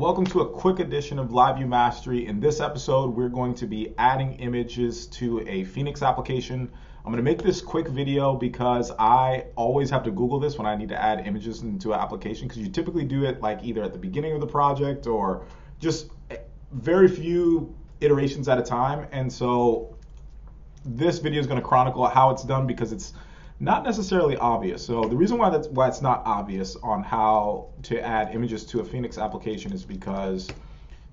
Welcome to a quick edition of LiveView Mastery. In this episode, we're going to be adding images to a Phoenix application. I'm going to make this quick video because I always have to Google this when I need to add images into an application because you typically do it like either at the beginning of the project or just very few iterations at a time. And so this video is going to chronicle how it's done because it's not necessarily obvious. So the reason why that's why it's not obvious on how to add images to a Phoenix application is because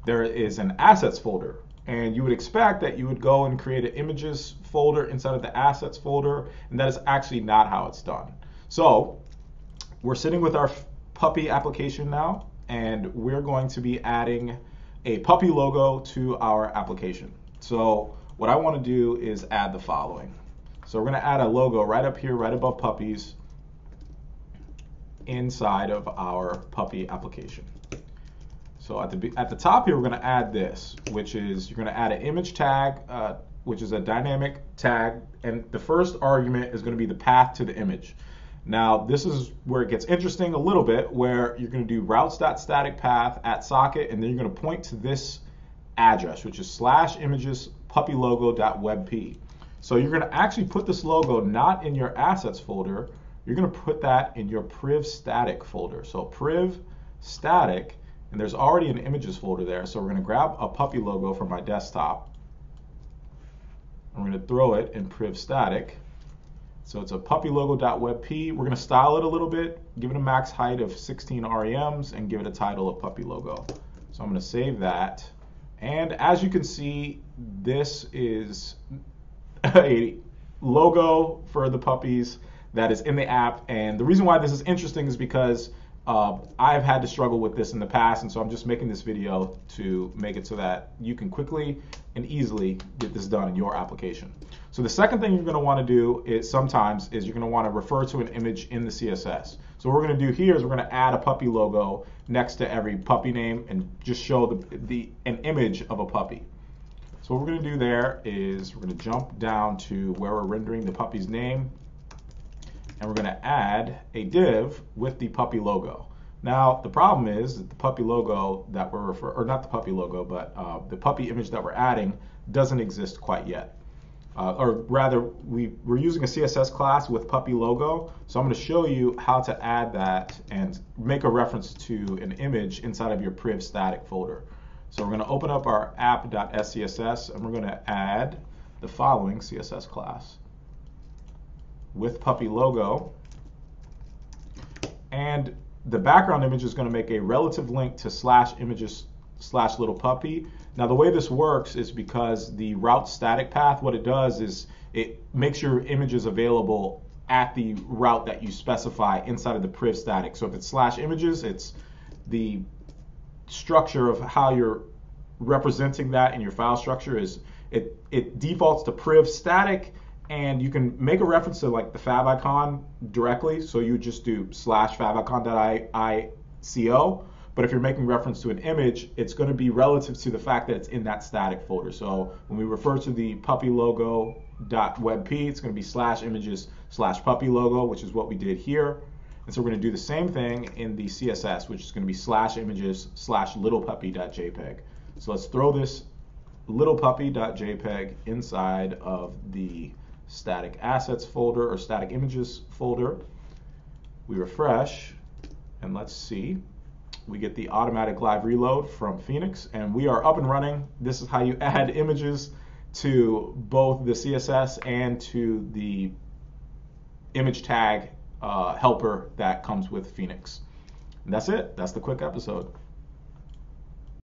there is an assets folder. And you would expect that you would go and create an images folder inside of the assets folder, and that is actually not how it's done. So we're sitting with our puppy application now, and we're going to be adding a puppy logo to our application. So what I want to do is add the following. So we're going to add a logo right up here, right above puppies, inside of our puppy application. So at the, at the top here, we're going to add this, which is you're going to add an image tag, uh, which is a dynamic tag, and the first argument is going to be the path to the image. Now, this is where it gets interesting a little bit, where you're going to do routes.static path at socket, and then you're going to point to this address, which is slash images puppy logo.webp. So you're going to actually put this logo not in your assets folder. You're going to put that in your priv static folder. So priv static, and there's already an images folder there. So we're going to grab a puppy logo from my desktop. I'm going to throw it in priv static. So it's a puppy logo.webp. We're going to style it a little bit, give it a max height of 16 REMs, and give it a title of puppy logo. So I'm going to save that. And as you can see, this is a logo for the puppies that is in the app. And the reason why this is interesting is because uh, I've had to struggle with this in the past, and so I'm just making this video to make it so that you can quickly and easily get this done in your application. So the second thing you're going to want to do is sometimes is you're going to want to refer to an image in the CSS. So what we're going to do here is we're going to add a puppy logo next to every puppy name and just show the, the an image of a puppy. So what we're going to do there is we're going to jump down to where we're rendering the puppy's name and we're going to add a div with the puppy logo. Now the problem is that the puppy logo that we're refer or not the puppy logo, but uh, the puppy image that we're adding doesn't exist quite yet. Uh, or rather, we, we're using a CSS class with puppy logo. So I'm going to show you how to add that and make a reference to an image inside of your priv static folder. So we're going to open up our app.scss and we're going to add the following CSS class with puppy logo. And the background image is going to make a relative link to slash images slash little puppy. Now the way this works is because the route static path, what it does is it makes your images available at the route that you specify inside of the priv static. So if it's slash images, it's the structure of how you're representing that in your file structure is it, it defaults to priv static and you can make a reference to like the favicon directly. So you just do slash favicon.ico. But if you're making reference to an image, it's going to be relative to the fact that it's in that static folder. So when we refer to the puppy logo .webp, it's going to be slash images slash puppy logo, which is what we did here. And so we're going to do the same thing in the CSS, which is going to be slash images slash littlepuppy.jpg. So let's throw this littlepuppy.jpg inside of the static assets folder or static images folder. We refresh and let's see. We get the automatic live reload from Phoenix and we are up and running. This is how you add images to both the CSS and to the image tag uh, helper that comes with Phoenix. And that's it. That's the quick episode.